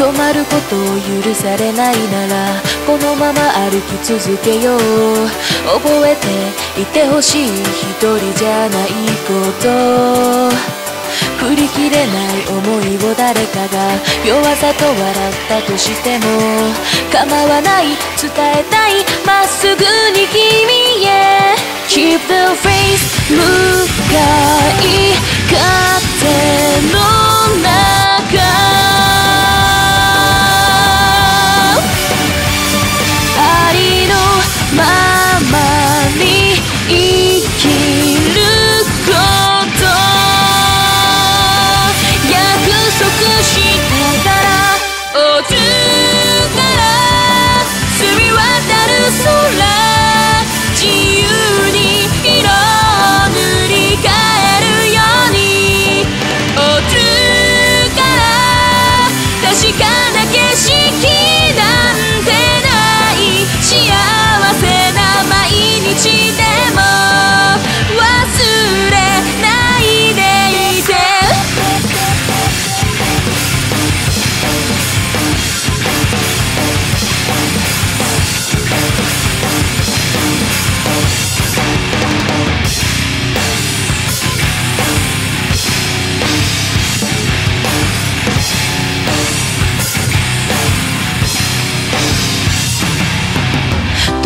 止まることを許されないならこのまま歩き続けよう。覚えていてほしい一人じゃないこと。振り切れない思いを誰かが弱さと笑ったとしても構わない伝えたい。まっすぐに君へ。Keep the face 向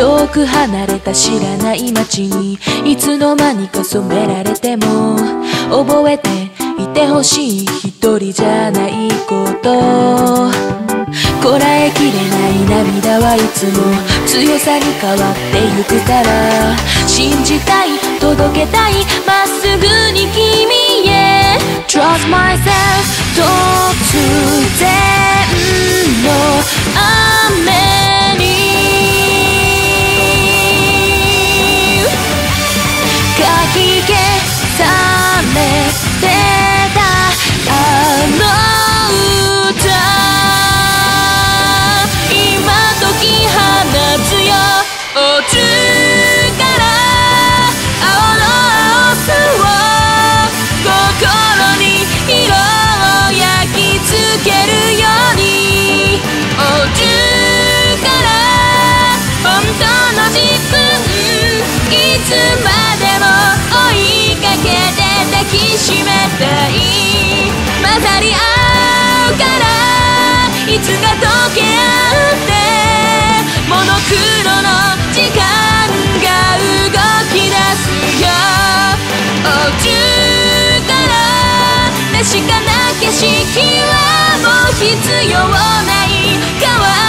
遠く離れた知らない街にいつの間にか染められても。覚えていてほしい一人じゃないこと。こらえきれない涙はいつも強さに変わってゆくから。信じたい届けたい。まっすぐに君へ。Trust myself からいつか溶け合ってモノクロの時間が動き出すよ。宇宙から確かな景色はもう必要ない。